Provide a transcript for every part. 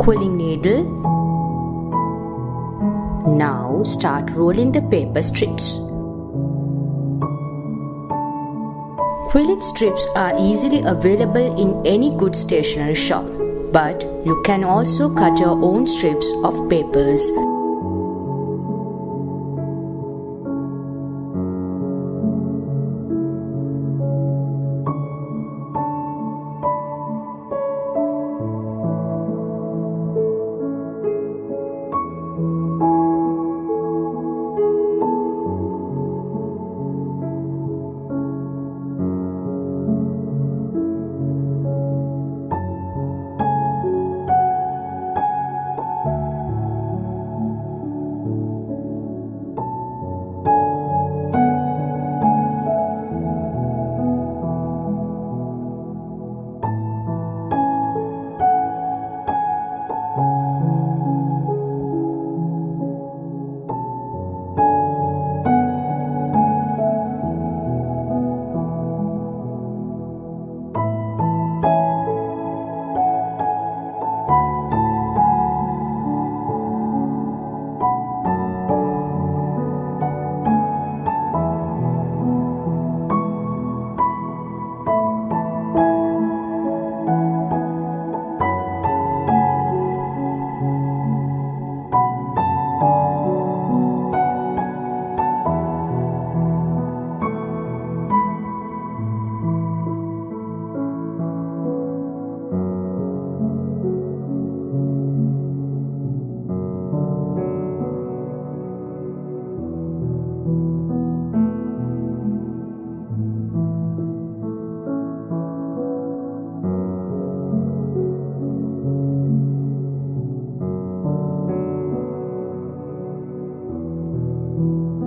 quilling needle. Now start rolling the paper strips. Quilling strips are easily available in any good stationery shop, but you can also cut your own strips of papers you.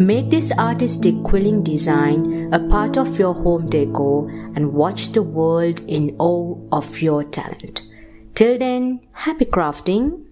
Make this artistic quilling design a part of your home decor and watch the world in awe of your talent. Till then, happy crafting!